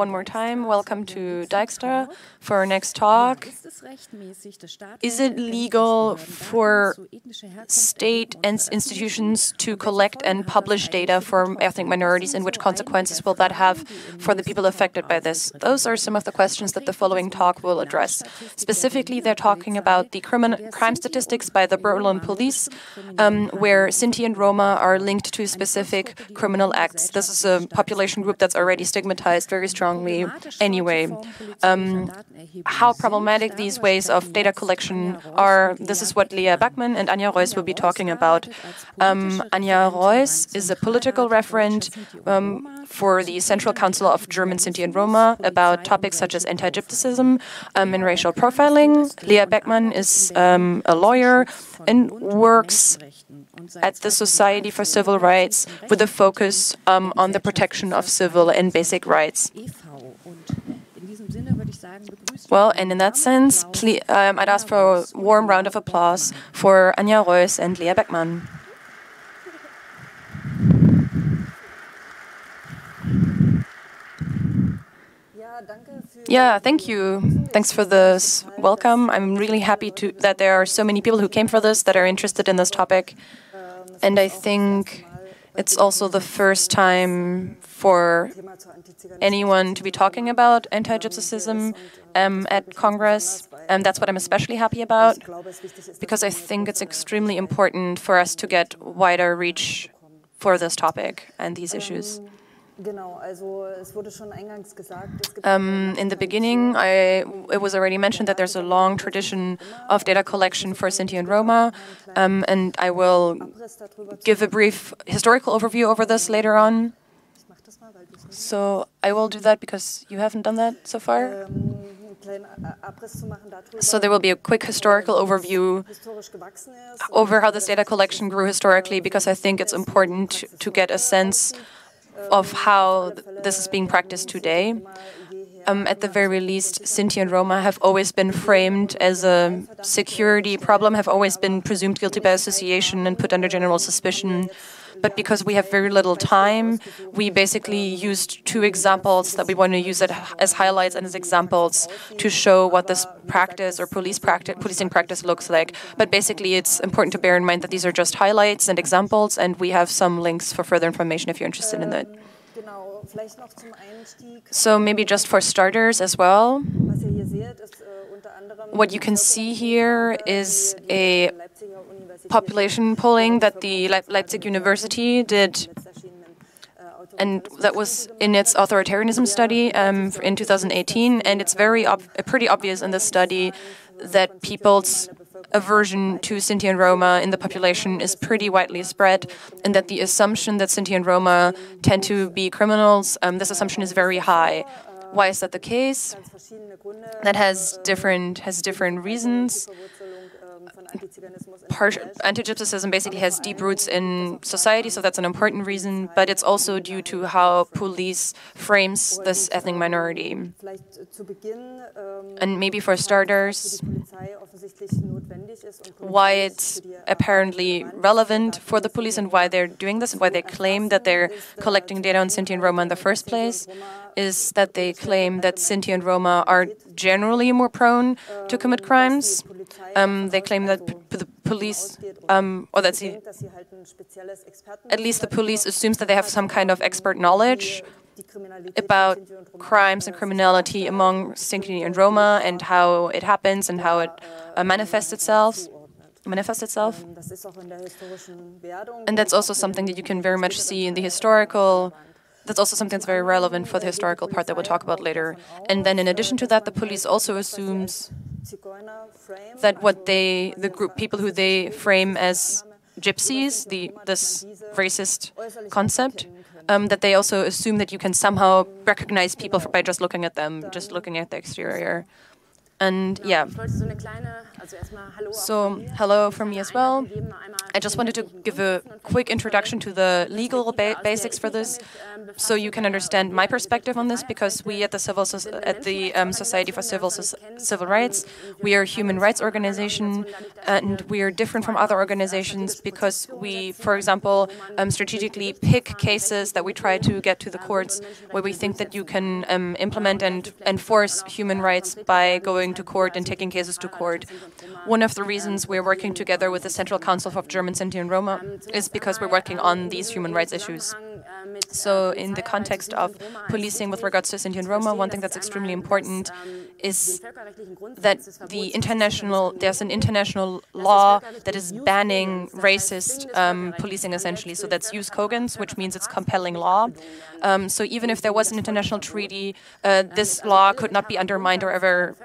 One more time. Welcome to Dijkstra for our next talk. Is it legal for state and institutions to collect and publish data for ethnic minorities and which consequences will that have for the people affected by this? Those are some of the questions that the following talk will address. Specifically, they're talking about the crime statistics by the Berlin police, um, where Sinti and Roma are linked to specific criminal acts. This is a population group that's already stigmatized very strongly anyway. Um, how problematic these ways of data collection are, this is what Lea Beckmann and Anja Reuss will be talking about. Um, Anja Reuss is a political referent um, for the Central Council of German Sinti and Roma about topics such as anti-Gypsyism um, and racial profiling. Lea Beckmann is um, a lawyer and works at the Society for Civil Rights with a focus um, on the protection of civil and basic rights. Well, and in that sense, please, um, I'd ask for a warm round of applause for Anja Reuss and Lea Beckmann. Yeah, thank you. Thanks for this welcome. I'm really happy to that there are so many people who came for this that are interested in this topic. And I think it's also the first time for anyone to be talking about anti-Gypsyism um, at Congress. And that's what I'm especially happy about, because I think it's extremely important for us to get wider reach for this topic and these issues. Um, in the beginning, I, it was already mentioned that there's a long tradition of data collection for Sinti and Roma, um, and I will give a brief historical overview over this later on. So I will do that because you haven't done that so far. So there will be a quick historical overview over how this data collection grew historically, because I think it's important to get a sense of how this is being practiced today. Um, at the very least, Sinti and Roma have always been framed as a security problem, have always been presumed guilty by association and put under general suspicion. But because we have very little time, we basically used two examples that we want to use as highlights and as examples to show what this practice or police practice, policing practice looks like. But basically, it's important to bear in mind that these are just highlights and examples, and we have some links for further information if you're interested in that. So maybe just for starters as well, what you can see here is a population polling that the Leipzig University did and that was in its authoritarianism study um, in 2018. And it's very pretty obvious in this study that people's aversion to Sinti and Roma in the population is pretty widely spread, and that the assumption that Sinti and Roma tend to be criminals, um, this assumption is very high. Why is that the case? That has different has different reasons anti-Gypsyism basically has deep roots in society, so that's an important reason, but it's also due to how police frames this ethnic minority. And maybe for starters, why it's apparently relevant for the police and why they're doing this why they claim that they're collecting data on Sinti and Roma in the first place is that they claim that Sinti and Roma are generally more prone to commit crimes. Um, they claim that the police, um, or that at least the police assumes that they have some kind of expert knowledge about crimes and criminality among Sinti and Roma and how it happens and how it uh, manifests itself manifest itself. And that's also something that you can very much see in the historical that's also something that's very relevant for the historical part that we'll talk about later. And then in addition to that, the police also assumes that what they, the group people who they frame as gypsies, the this racist concept, um, that they also assume that you can somehow recognize people by just looking at them, just looking at the exterior. And yeah, so hello from me as well. I just wanted to give a quick introduction to the legal ba basics for this, so you can understand my perspective on this. Because we at the Civil so at the um, Society for Civil so Civil Rights, we are a human rights organization, and we are different from other organizations because we, for example, um, strategically pick cases that we try to get to the courts where we think that you can um, implement and enforce human rights by going to court and taking cases to court. One of the reasons we're working together with the Central Council of German Sinti and Roma is because we're working on these human rights issues. So in the context of policing with regards to Sinti and Roma, one thing that's extremely important is that the international there's an international law that is banning racist um, policing essentially. So that's jus cogens, which means it's compelling law. Um, so even if there was an international treaty, uh, this law could not be undermined or ever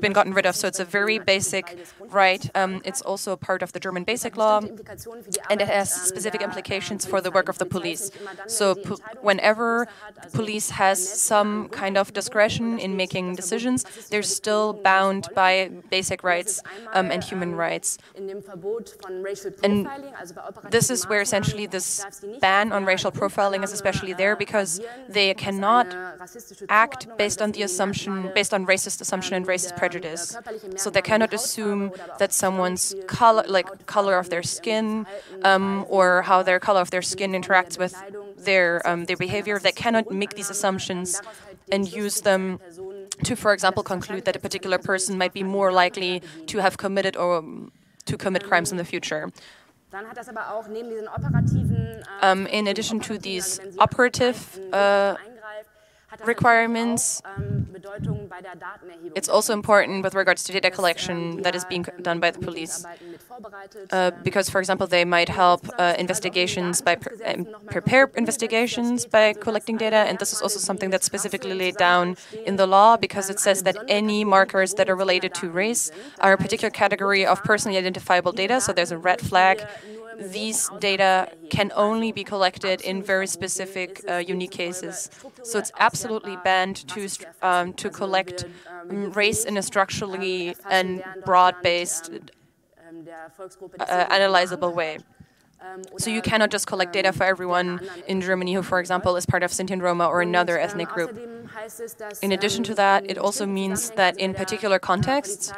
been gotten rid of. So it's a very basic right. Um, it's also part of the German Basic Law, and it has specific implications for the work of the police. So whenever police has some kind of discretion in making decisions, they're still bound by basic rights um, and human rights. And this is where essentially this ban on racial profiling is especially there because they cannot act based on the assumption, based on racist assumption and racist prejudice. So they cannot assume that someone's color, like color of their skin, um, or how their color of their skin interacts with their um, their behavior. They cannot make these assumptions and use them to, for example, conclude that a particular person might be more likely to have committed or um, to commit crimes in the future. Um, in addition to these operative uh, requirements. It's also important with regards to data collection that is being done by the police. Uh, because, for example, they might help uh, investigations by pre uh, prepare investigations by collecting data, and this is also something that's specifically laid down in the law because it says that any markers that are related to race are a particular category of personally identifiable data. So there's a red flag these data can only be collected in very specific, uh, unique cases. So it's absolutely banned to um, to collect um, race in a structurally and broad-based, uh, analyzable way. So you cannot just collect data for everyone in Germany who, for example, is part of Sinti and Roma or another ethnic group. In addition to that, it also means that in particular contexts,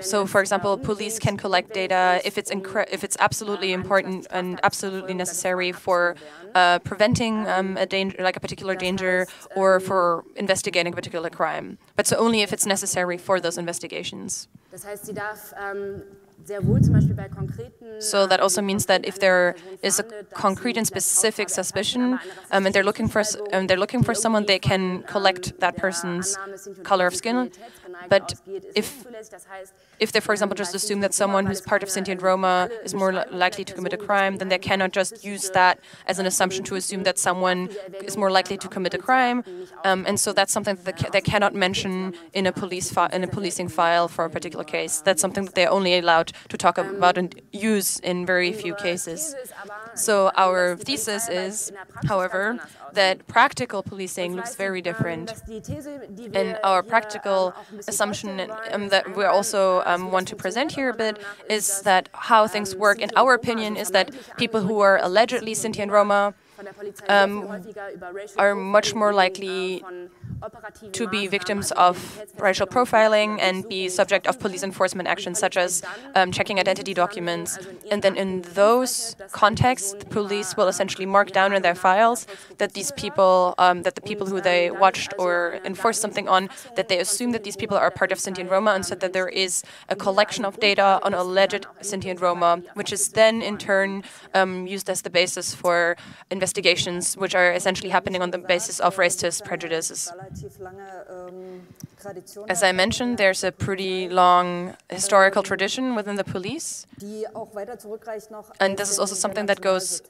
so for example, police can collect data if it's if it's absolutely important and absolutely necessary for uh, preventing um, a danger, like a particular danger, or for investigating a particular crime. But so only if it's necessary for those investigations. So that also means that if there is a concrete and specific suspicion, um, and they're looking for um, they're looking for someone, they can collect that person's color of skin. But if if they, for example, just assume that someone who's part of Sinti and Roma is more li likely to commit a crime, then they cannot just use that as an assumption to assume that someone is more likely to commit a crime. Um, and so that's something that they, ca they cannot mention in a police in a policing file for a particular case. That's something that they're only allowed to talk about and use in very few cases. So our thesis is, however, that practical policing looks very different. And our practical assumption um, that we also um, want to present here a bit is that how things work, in our opinion, is that people who are allegedly Sinti and Roma um, are much more likely to be victims of racial profiling and be subject of police enforcement actions such as um, checking identity documents. And then in those contexts, the police will essentially mark down in their files that these people, um, that the people who they watched or enforced something on, that they assume that these people are part of Sinti and Roma and so that there is a collection of data on alleged Sinti and Roma, which is then in turn um, used as the basis for investigations, which are essentially happening on the basis of racist prejudices. As I mentioned, there's a pretty long historical tradition within the police. And this is also something that goes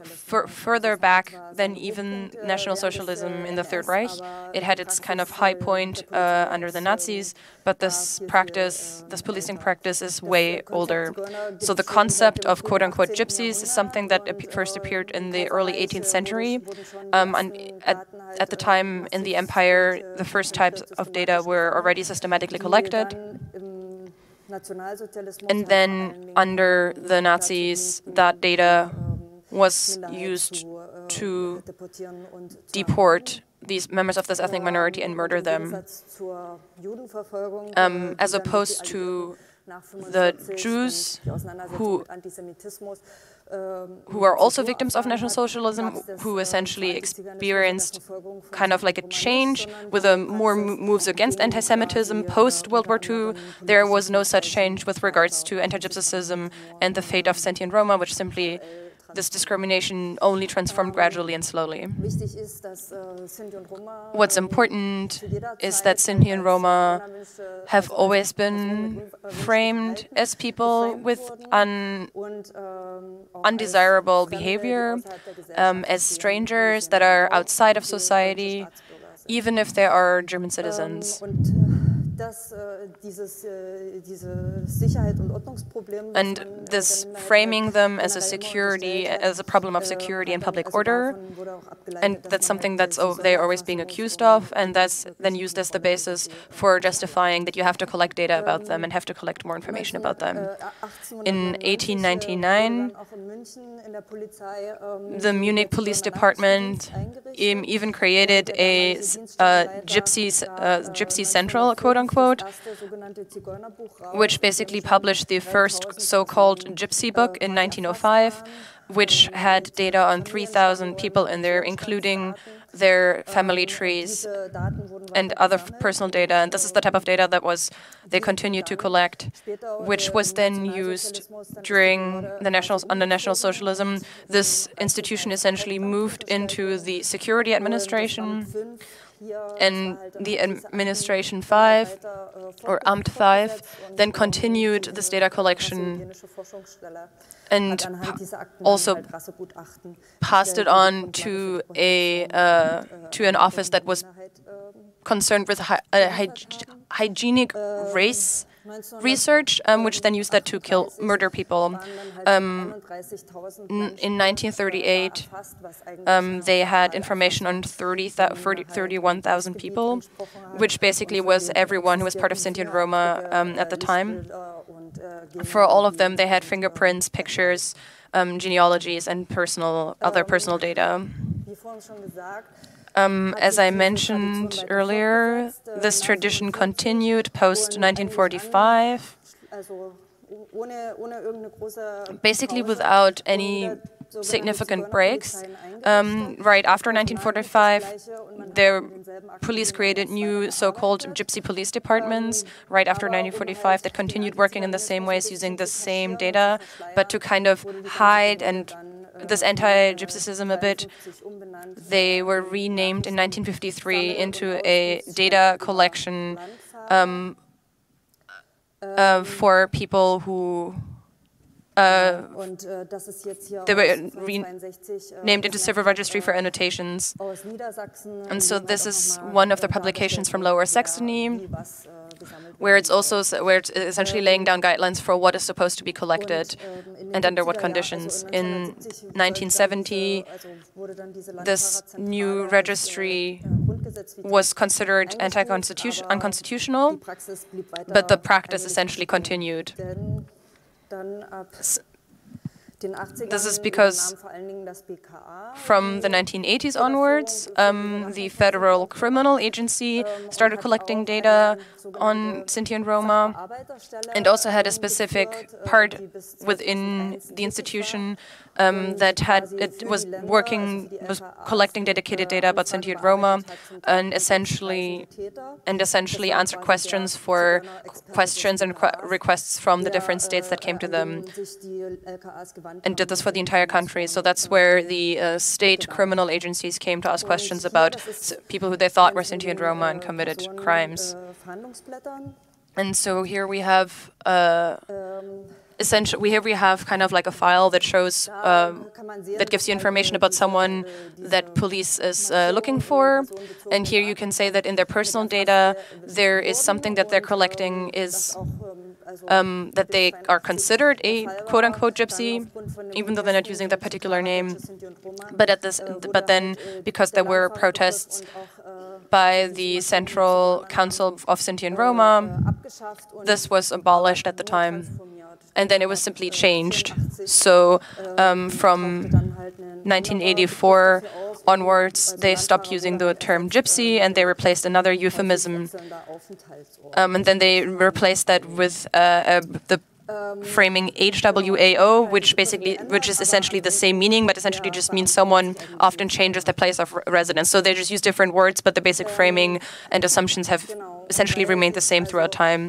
further back than even National Socialism in the Third Reich. It had its kind of high point uh, under the Nazis, but this practice, this policing practice, is way older. So the concept of quote unquote gypsies is something that first appeared in the early 18th century. Um, and at, at the time in the empire, the first types of data were already systematically collected. And then under the Nazis, that data was used to deport these members of this ethnic minority and murder them, um, as opposed to the Jews who who are also victims of National Socialism, who essentially experienced kind of like a change with a more moves against anti-Semitism post World War II. There was no such change with regards to anti-Gypsyism and the fate of Sinti and Roma, which simply this discrimination only transformed gradually and slowly. What's important is that Sinti and Roma have always been framed as people with un undesirable behavior, um, as strangers that are outside of society, even if they are German citizens. Äh, äh, and this framing them as a security, as a problem of äh, security and public order, and that's something that's they're always being accused of, and that's then used as the basis for justifying that you have to collect data about them and have to collect more information about them. In 1899, the Munich Police Department even created a, a gypsy, uh, gypsy central, quote unquote, which basically published the first so-called gypsy book in 1905, which had data on 3,000 people in there, including their family trees and other personal data. And this is the type of data that was they continued to collect, which was then used during the national under National Socialism. This institution essentially moved into the security administration. And the Administration 5, or Amt 5, then continued this data collection and also passed it on to a uh, to an office that was concerned with hy uh, hygienic race research, um, which then used that to kill, murder people. Um, in 1938, um, they had information on 30, 30 31,000 people, which basically was everyone who was part of Sinti and Roma um, at the time. For all of them, they had fingerprints, pictures, um, genealogies, and personal other personal data. Um, as I mentioned earlier, this tradition continued post 1945, basically without any significant breaks. Um, right after 1945, the police created new so-called gypsy police departments right after 1945 that continued working in the same ways using the same data, but to kind of hide and this anti-gypsyism a bit, they were renamed in 1953 into a data collection um, uh, for people who uh, they were named into civil registry for annotations. And so this is one of the publications from Lower Saxony, where it's also where it's essentially laying down guidelines for what is supposed to be collected and under what conditions. In 1970, this new registry was considered anti-unconstitutional, but the practice essentially continued. dann ab. This is because from the 1980s onwards, um, the Federal Criminal Agency started collecting data on Sinti and Roma and also had a specific part within the institution um, that had it was working was collecting dedicated data about Sinti and Roma and essentially and essentially answered questions for questions and requests from the different states that came to them and did this for the entire country. So that's where the uh, state criminal agencies came to ask questions about people who they thought were Sinti and Roma and committed crimes. And so here we have uh, essentially we here we have kind of like a file that shows um, that gives you information about someone that police is uh, looking for and here you can say that in their personal data there is something that they're collecting is um, that they are considered a quote-unquote gypsy, even though they're not using that particular name. But at this, but then because there were protests by the Central Council of Sinti and Roma. This was abolished at the time, and then it was simply changed. So um, from 1984 onwards, they stopped using the term gypsy and they replaced another euphemism. Um, and then they replaced that with uh, uh, the framing HWAO, which basically, which is essentially the same meaning, but essentially just means someone often changes their place of residence. So they just use different words, but the basic framing and assumptions have essentially remained the same throughout time.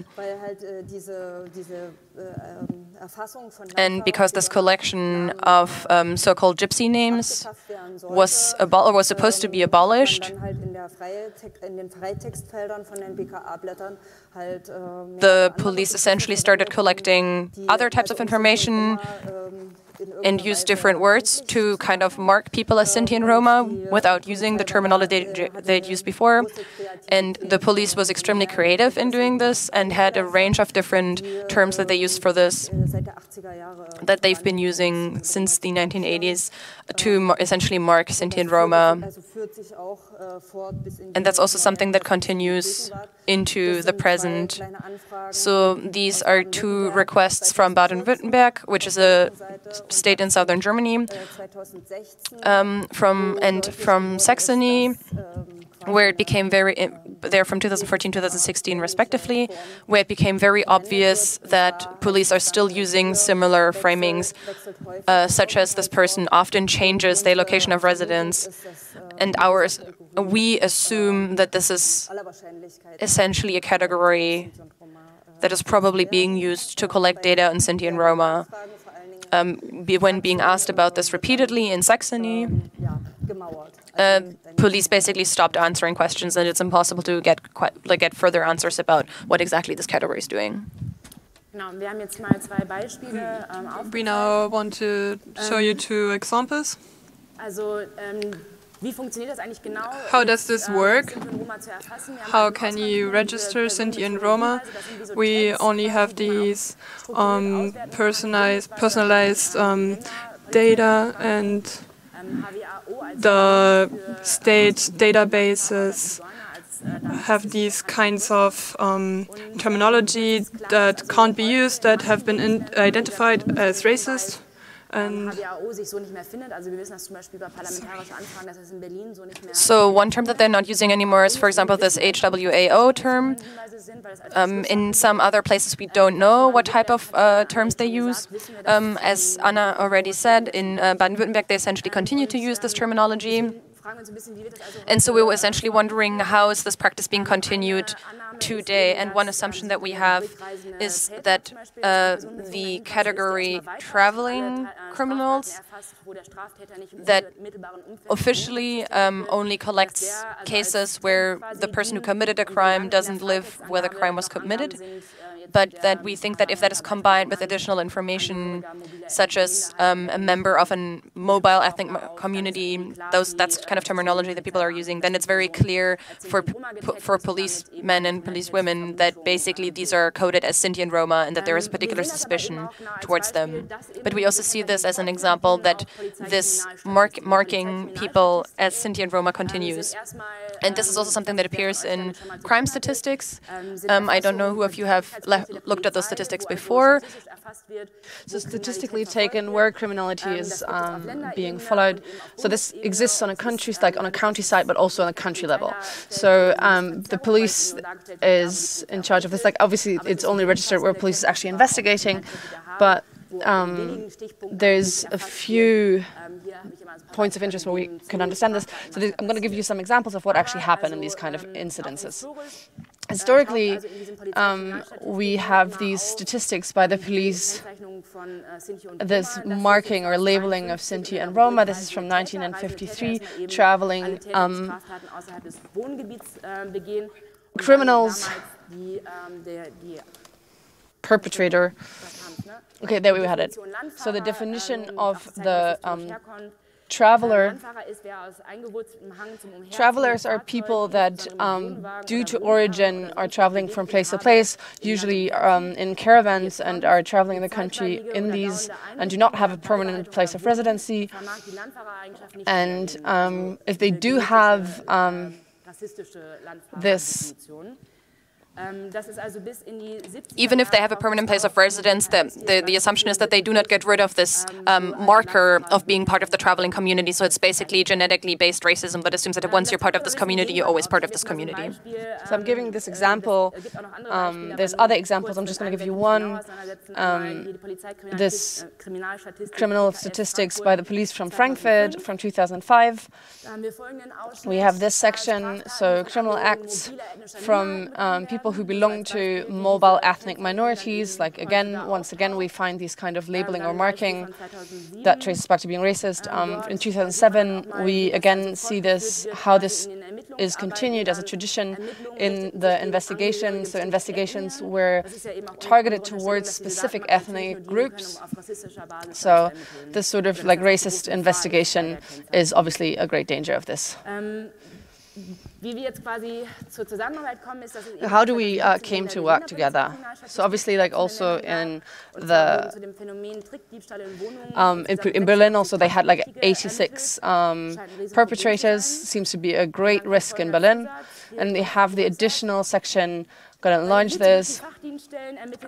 And because this collection of um, so-called gypsy names was, was supposed to be abolished, the police essentially started collecting other types of information and use different words to kind of mark people as Sinti and Roma without using the terminology they'd used before. And the police was extremely creative in doing this and had a range of different terms that they used for this that they've been using since the 1980s to essentially mark Sinti and Roma. And that's also something that continues into the present. So these are two requests from Baden-Württemberg, which is a state in southern Germany, um, from and from Saxony, where it became very there from 2014 2016 respectively where it became very obvious that police are still using similar framings uh, such as this person often changes their location of residence and ours we assume that this is essentially a category that is probably being used to collect data on Sinti and Roma. Um, when being asked about this repeatedly in Saxony, uh, police basically stopped answering questions, and it's impossible to get quite, like get further answers about what exactly this category is doing. We now want to show you two examples. How does this work? How can you register Sinti and Roma? We only have these um, personalized, personalized um, data and the state databases have these kinds of um, terminology that can't be used, that have been identified as racist. So one term that they're not using anymore is, for example, this HWAO term. Um, in some other places, we don't know what type of uh, terms they use. Um, as Anja already said, in uh, Baden-Württemberg, they essentially continue to use this terminology. And so we were essentially wondering how is this practice being continued today. And one assumption that we have is that uh, the category traveling criminals that officially um, only collects cases where the person who committed a crime doesn't live where the crime was committed but that we think that if that is combined with additional information, such as um, a member of a mobile ethnic community, those that's kind of terminology that people are using, then it's very clear for for policemen and policewomen that basically these are coded as Sinti and Roma, and that there is a particular suspicion towards them. But we also see this as an example that this mark marking people as Sinti and Roma continues. And this is also something that appears in crime statistics. Um, I don't know who of you have looked at those statistics before. So statistically taken, where criminality is um, being followed. So this exists on a country, like on a county side, but also on a country level. So um, the police is in charge of this. Like obviously, it's only registered where police is actually investigating, but um, there's a few points of interest where we can understand this. So I'm going to give you some examples of what actually happened in these kind of incidences. Historically, um, we have these statistics by the police, this marking or labeling of Sinti and Roma. This is from 1953, traveling um, criminals, perpetrator, Okay, there we had it. So the definition of the um, traveler, travelers are people that, um, due to origin, are traveling from place to place, usually um, in caravans, and are traveling in the country in these and do not have a permanent place of residency. And um, if they do have um, this even if they have a permanent place of residence, the, the, the assumption is that they do not get rid of this um, marker of being part of the traveling community. So it's basically genetically based racism that assumes that once you're part of this community, you're always part of this community. So I'm giving this example. Um, there's other examples. I'm just going to give you one. Um, this criminal statistics by the police from Frankfurt from 2005. We have this section, so criminal acts from um, people people who belong to mobile ethnic minorities. Like again, once again, we find these kind of labeling or marking that traces back to being racist. Um, in 2007, we again see this, how this is continued as a tradition in the investigation. So investigations were targeted towards specific ethnic groups. So this sort of like racist investigation is obviously a great danger of this. How do we uh, came to work together? So obviously, like also in the um, in, in, Berlin, also they had like 86 um, perpetrators. Seems to be a great risk in Berlin, and they have the additional section going to launch this.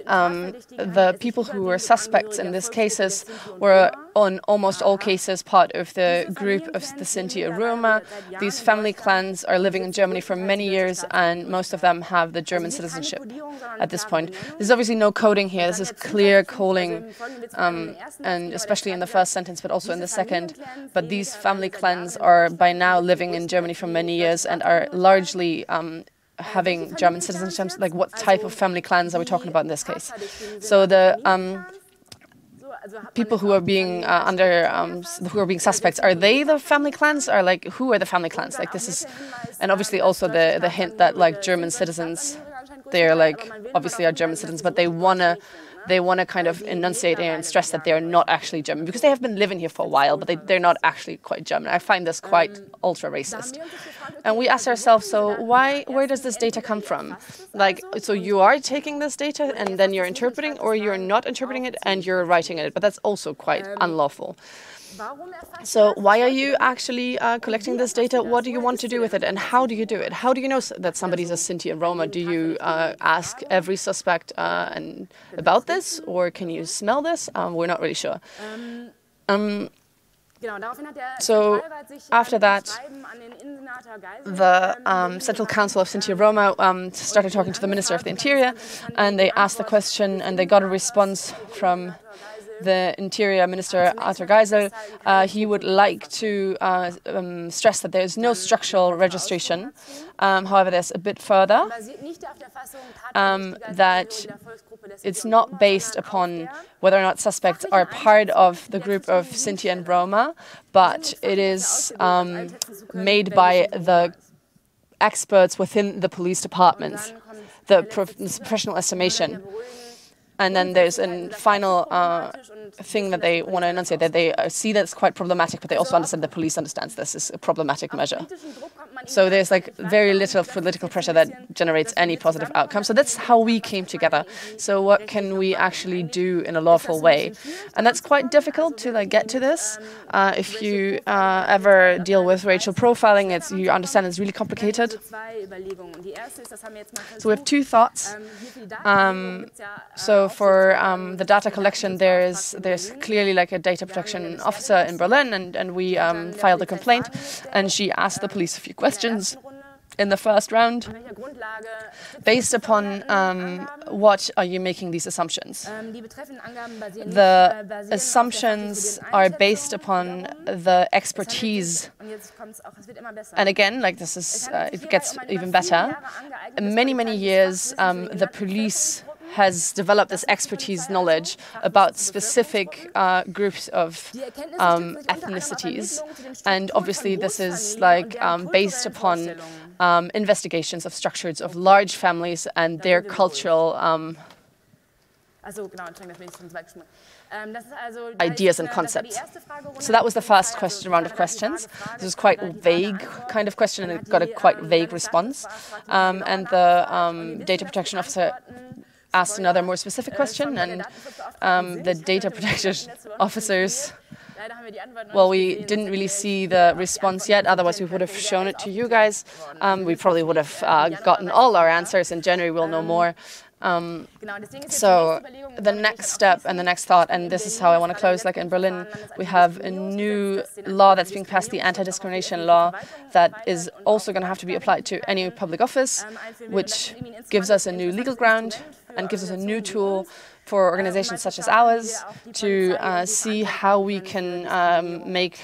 Um, the people who were suspects in these cases were, on almost all cases, part of the group of the Sinti Roma. These family clans are living in Germany for many years, and most of them have the German citizenship at this point. There's obviously no coding here. This is clear calling, um, and especially in the first sentence, but also in the second. But these family clans are by now living in Germany for many years and are largely um, having German citizenship? Like, what type of family clans are we talking about in this case? So the um, people who are being uh, under um, who are being suspects are they the family clans or like who are the family clans like this is and obviously also the the hint that like german citizens they're like obviously are german citizens but they want to they want to kind of enunciate and stress that they're not actually German because they have been living here for a while, but they, they're not actually quite German. I find this quite ultra racist. And we ask ourselves, so why, where does this data come from? Like, so you are taking this data and then you're interpreting, or you're not interpreting it and you're writing it, but that's also quite um, unlawful. So why are you actually uh, collecting this data? What do you want to do with it, and how do you do it? How do you know that somebody's a Sinti and Roma? Do you uh, ask every suspect uh, and about this, or can you smell this? Um, we're not really sure. Um, so after that, the um, Central Council of Sinti Roma um, started talking to the Minister of the Interior, and they asked the question, and they got a response from the Interior Minister Arthur Geisel, uh, he would like to uh, um, stress that there is no structural registration. Um, however, there's a bit further um, that it's not based upon whether or not suspects are part of the group of Sinti and Roma, but it is um, made by the experts within the police departments, the professional estimation. And then there's a final uh, thing that they want to enunciate that they uh, see that's quite problematic, but they also understand the police understands this is a problematic measure. So there's like very little political pressure that generates any positive outcome. So that's how we came together. So what can we actually do in a lawful way? And that's quite difficult to like get to this. Uh, if you uh, ever deal with racial profiling, it's you understand it's really complicated. So we have two thoughts. Um, so for um, the data collection, there is there's clearly like a data protection officer in Berlin, and and we um, filed a complaint, and she asked the police a few questions questions in the first round. Based upon um, what are you making these assumptions? The assumptions are based upon the expertise. And again, like this is, uh, it gets even better. Many, many years, um, the police has developed this expertise knowledge about specific uh, groups of um, ethnicities. And obviously, this is like um, based upon um, investigations of structures of large families and their cultural um, ideas and concepts. So that was the first question round of questions. This was quite vague kind of question and it got a quite vague response. Um, and the um, data protection officer asked another more specific question, and um, the data protection officers Well, we didn't really see the response yet, otherwise we would have shown it to you guys. Um, we probably would have uh, gotten all our answers. In January, we'll know more. Um, so the next step and the next thought, and this is how I want to close, like in Berlin, we have a new law that's being passed, the anti-discrimination law, that is also going to have to be applied to any public office, which gives us a new legal ground and gives us a new tool for organizations such as ours to uh, see how we can um, make,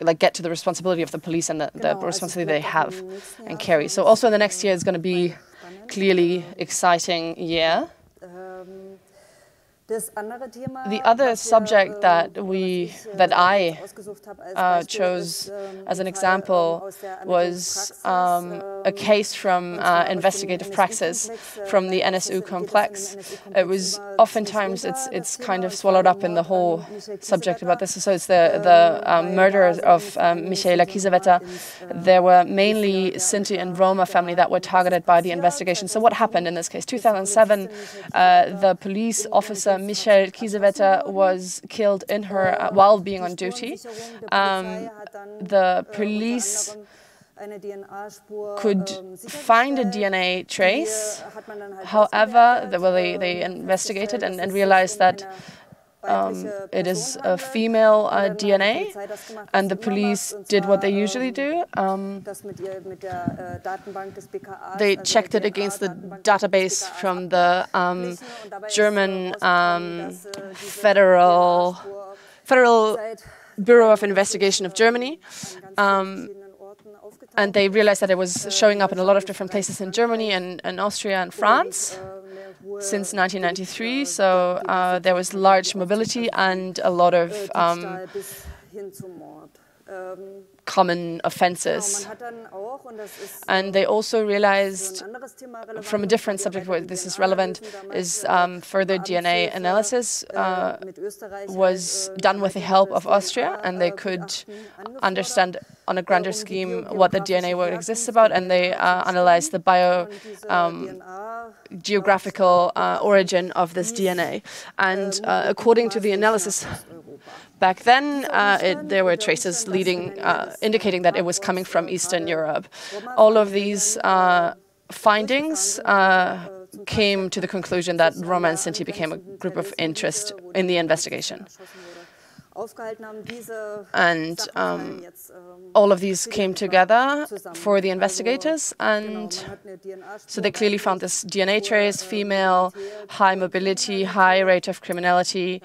like, get to the responsibility of the police and the, the responsibility they have and carry. So also in the next year is going to be clearly exciting year. The other subject that we that I uh, chose as an example was um, a case from uh, investigative praxis from the NSU complex. It was oftentimes it's it's kind of swallowed up in the whole subject about this. So it's the the um, murder of um, Michaela. There were mainly Sinti and Roma family that were targeted by the investigation. So what happened in this case? 2007, uh, the police officer Michèle Kiesewetter was killed in her uh, while being on duty. Um, the police could find a DNA trace. However, well, they, they investigated and, and realized that um, it is a female uh, DNA, and the police did what they usually do. Um, they checked it against the database from the um, German um, Federal Federal Bureau of Investigation of Germany. Um, and they realized that it was showing up in a lot of different places in Germany and, and Austria and France since 1993. So uh, there was large mobility and a lot of um, common offenses. And they also realized, from a different subject where this is relevant, is um, further DNA analysis uh, was done with the help of Austria, and they could understand on a grander scheme what the DNA work exists about, and they uh, analyzed the bio um, geographical uh, origin of this DNA. And uh, according to the analysis back then, uh, it, there were traces leading, uh, indicating that it was coming from Eastern Europe. All of these uh, findings uh, came to the conclusion that Roma and Sinti became a group of interest in the investigation. And um, all of these came together for the investigators, and so they clearly found this DNA trace, female, high mobility, high rate of criminality.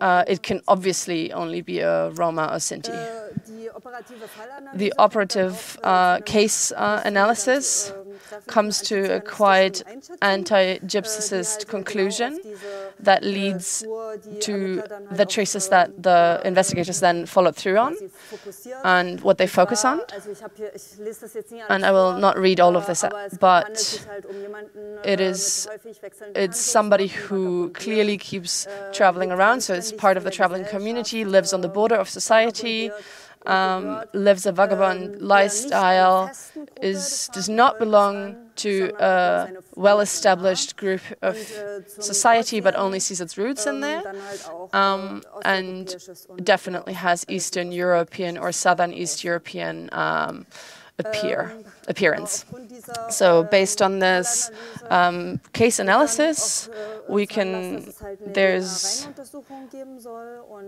Uh, it can obviously only be a Roma or Sinti. The operative uh, case uh, analysis comes to a quite anti-gypsicist conclusion that leads to the traces that the investigators then followed through on and what they focus on. And I will not read all of this, but it is it's somebody who clearly keeps traveling around, so it's part of the traveling community, lives on the border of society, um, lives a vagabond lifestyle, is does not belong to a well-established group of society, but only sees its roots in there, um, and definitely has Eastern European or Southern East European um, appear appearance. So based on this um, case analysis, we can, there's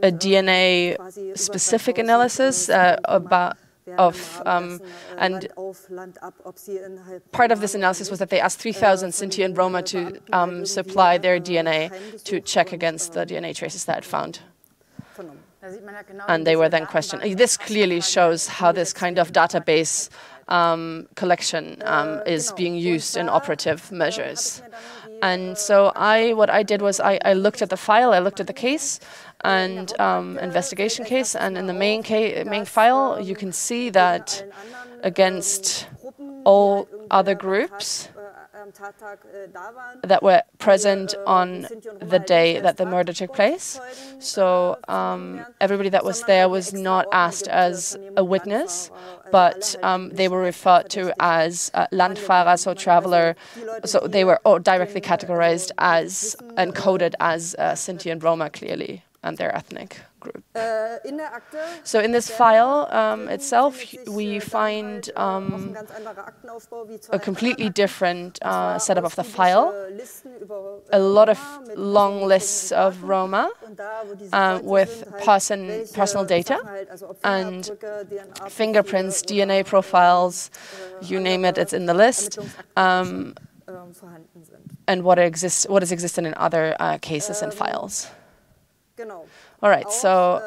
a DNA specific analysis uh, about of um, and part of this analysis was that they asked 3,000 Sinti and Roma to um, supply their DNA to check against the DNA traces that had found. And they were then questioned. This clearly shows how this kind of database um, collection um, is being used in operative measures. And so I, what I did was I, I looked at the file, I looked at the case, and um, investigation case, and in the main main file, you can see that against all other groups, that were present on the day that the murder took place. So um, everybody that was there was not asked as a witness, but um, they were referred to as uh, Landfahrer, so traveler. So they were all directly categorized as and coded as uh, Sinti and Roma clearly and their ethnic group. So in this file um, itself, we find um, a completely different uh, setup of the file, a lot of long lists of Roma uh, with person, personal data and fingerprints, DNA profiles, you name it, it's in the list. Um, and what exists, what is existent in other uh, cases and files. All right, so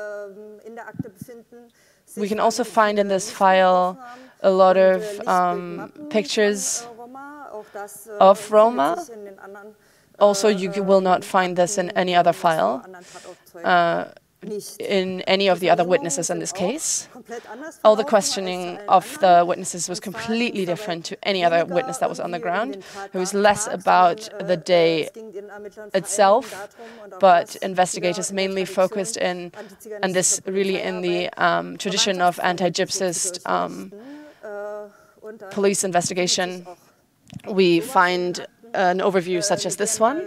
we can also find in this file a lot of um, pictures of Roma. Also, you will not find this in any other file. Uh, in any of the other witnesses in this case. All the questioning of the witnesses was completely different to any other witness that was on the ground. It was less about the day itself, but investigators mainly focused in, and this really in the um, tradition of anti-gypsist um, police investigation, we find an overview such as this one,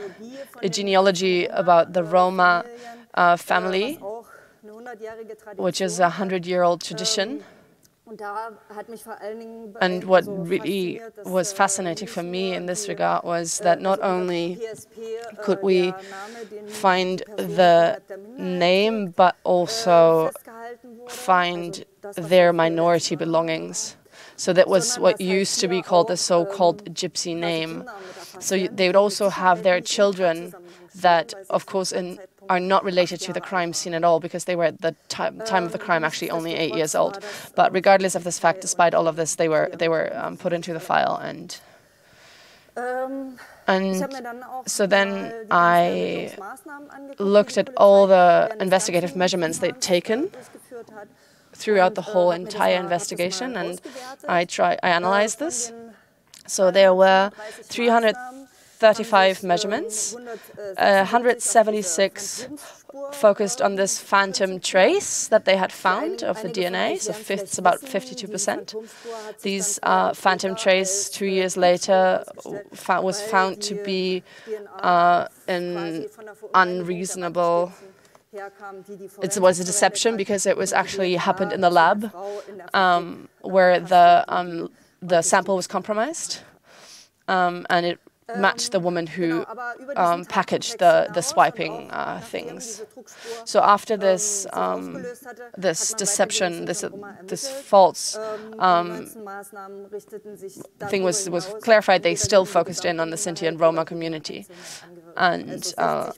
a genealogy about the Roma uh, family, which is a hundred-year-old tradition. And what really was fascinating for me in this regard was that not only could we find the name, but also find their minority belongings. So that was what used to be called the so-called gypsy name. So they would also have their children that, of course, in are not related to the crime scene at all because they were at the time, time of the crime actually only eight years old. But regardless of this fact, despite all of this, they were they were um, put into the file and. And so then I looked at all the investigative measurements they'd taken throughout the whole entire investigation, and I try I analyzed this. So there were 300 35 measurements, uh, 176 focused on this phantom trace that they had found of the DNA, so it's about 52%. These uh, phantom trace two years later was found to be uh, an unreasonable it was a deception because it was actually happened in the lab um, where the um, the sample was compromised, um, and it match the woman who um, packaged the, the swiping uh, things. So after this um, this deception, this uh, this false um, thing was was clarified, they still focused in on the Sinti and Roma community, and. Uh,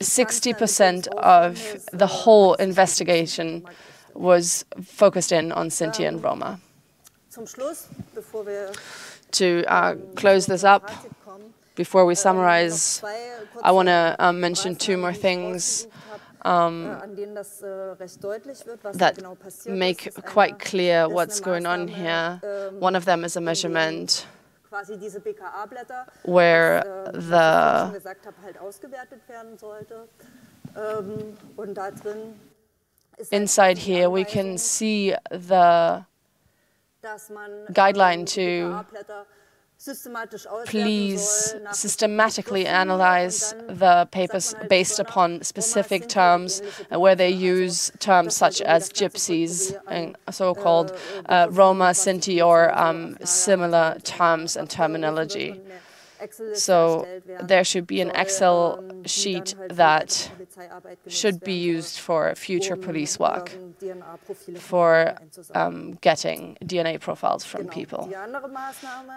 60% of the whole investigation was focused in on Sinti and Roma to uh, close this up, before we summarize, I want to um, mention two more things um, that make quite clear what's going on here. One of them is a measurement where the inside here we can see the guideline to please systematically analyze the papers based upon specific terms uh, where they use terms such as gypsies and so-called uh, Roma, Sinti or um, similar terms and terminology. So there should be an Excel sheet that should be used for future police work, for um, getting DNA profiles from people.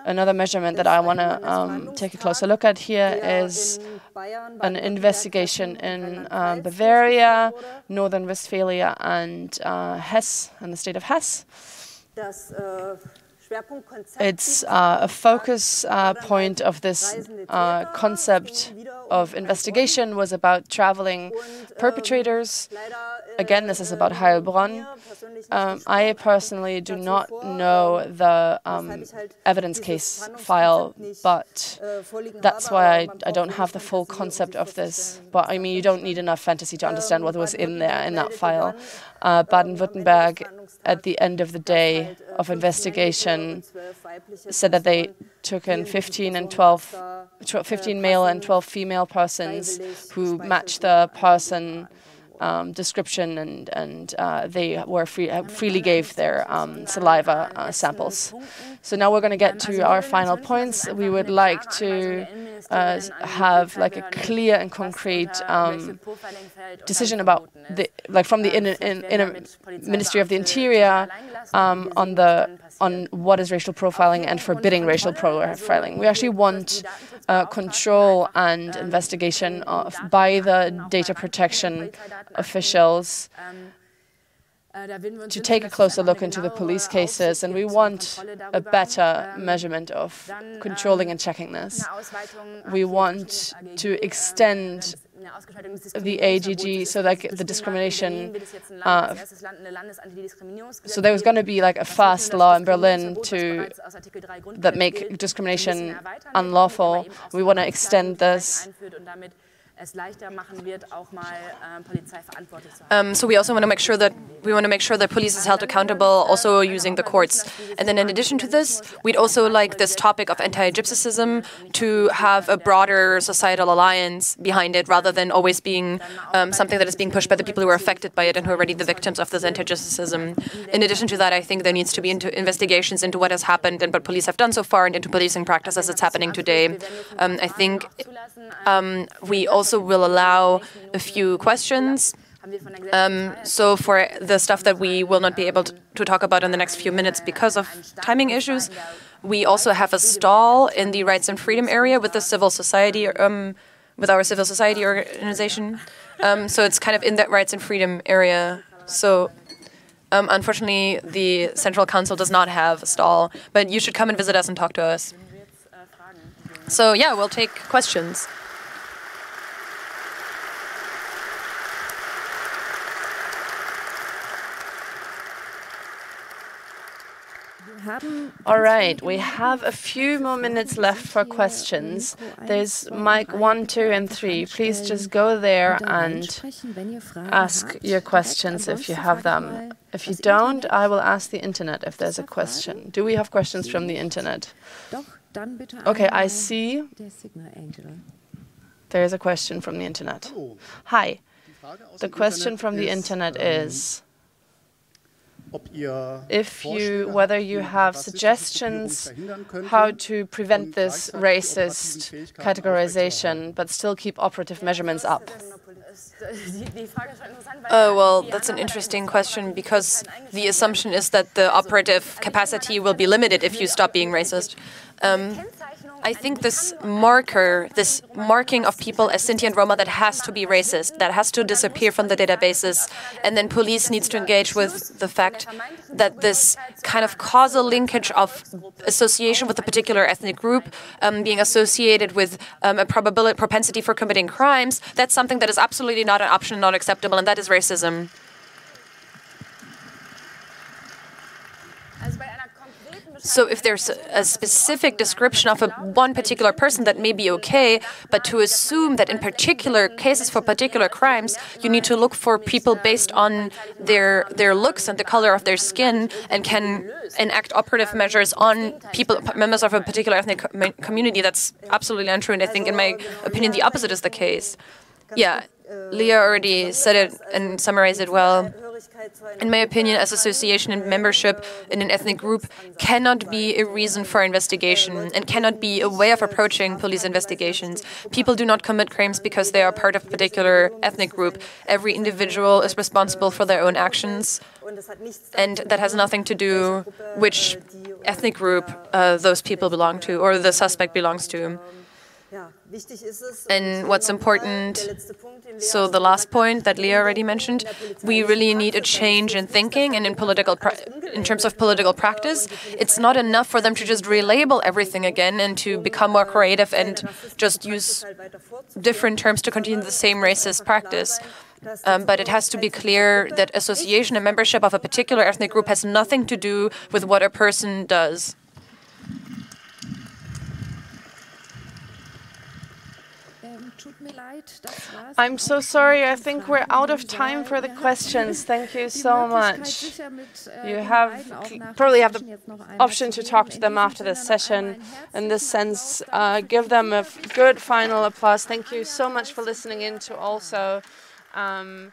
Another measurement that I want to um, take a closer look at here is an investigation in uh, Bavaria, Northern Westphalia, and uh, Hesse, and the state of Hesse. It's uh, a focus uh, point of this uh, concept of investigation was about traveling perpetrators. Again, this is about Heilbronn. Um, I personally do not know the um, evidence case file, but that's why I, I don't have the full concept of this. But I mean, you don't need enough fantasy to understand what was in there in that file. Uh, Baden-Württemberg at the end of the day of investigation said that they took in 15 and 12, 15 male and 12 female persons who matched the person um, description and, and uh, they were free, uh, freely gave their um, saliva uh, samples. So now we're going to get to our final points. We would like to uh, have like a clear and concrete um, decision about the like from the inner, in, inner Ministry of the Interior um, on the on what is racial profiling and forbidding racial profiling. We actually want uh, control and investigation of by the data protection officials to take a closer look into the police cases, and we want a better measurement of controlling and checking this. We want to extend the AGG, so like the discrimination. Uh, so there was going to be like a fast law in Berlin to that make discrimination unlawful. We want to extend this äh, haben. Um, so we also want to make sure that we want to make sure that police is held accountable, also using the courts. And then in addition to this, we'd also like this topic of anti-Gypsyism to have a broader societal alliance behind it, rather than always being um, something that is being pushed by the people who are affected by it and who are already the victims of this anti-Gypsyism. In addition to that, I think there needs to be into investigations into what has happened and what police have done so far, and into policing practice as it's happening today. Um, I think um, we also also will allow a few questions. Um, so for the stuff that we will not be able to, to, talk about in the next few minutes because of timing issues, we also have a stall in the rights and freedom area with the civil society, um, with our civil society organization. Um, so it's kind of in that rights and freedom area. So um, unfortunately, the Central Council does not have a stall, but you should come and visit us and talk to us. So yeah, we'll take questions. All right, we have a few more minutes left for questions. There's mic one, two, and three. Please just go there and ask your questions if you have them. If you don't, I will ask the internet if there's a question. Do we have questions from the internet? Okay, I see. There's a question from the internet. Hi. The question from the internet is if you, whether you have suggestions how to prevent this racist categorization, but still keep operative measurements up. Uh, well, that's an interesting question because the assumption is that the operative capacity will be limited if you stop being racist. Um, I think this marker, this marking of people as Sinti and Roma that has to be racist, that has to disappear from the databases, and then police needs to engage with the fact that this kind of causal linkage of association with a particular ethnic group um, being associated with um, a probability propensity for committing crimes, that's something that is absolutely not an option, not acceptable, and that is racism. So if there's a specific description of a one particular person that may be okay, but to assume that in particular cases for particular crimes, you need to look for people based on their their looks and the color of their skin and can enact operative measures on people members of a particular ethnic community, that's absolutely untrue. And I think, in my opinion, the opposite is the case. Yeah, Lea already said it and summarized it well. In my opinion, as association and membership in an ethnic group cannot be a reason for investigation and cannot be a way of approaching police investigations. People do not commit crimes because they are part of a particular ethnic group. Every individual is responsible for their own actions, and that has nothing to do which ethnic group uh, those people belong to or the suspect belongs to. And what's important, so the last point that Lea already mentioned, we really need a change in thinking and in political, in terms of political practice. It's not enough for them to just relabel everything again and to become more creative and just use different terms to continue the same racist practice. Um, but it has to be clear that association and membership of a particular ethnic group has nothing to do with what a person does. I'm so sorry. I think we're out of time for the questions. Thank you so much. You have probably have the option to talk to them after the session. In this sense, uh, give them a good final applause. Thank you so much for listening in to also. Um.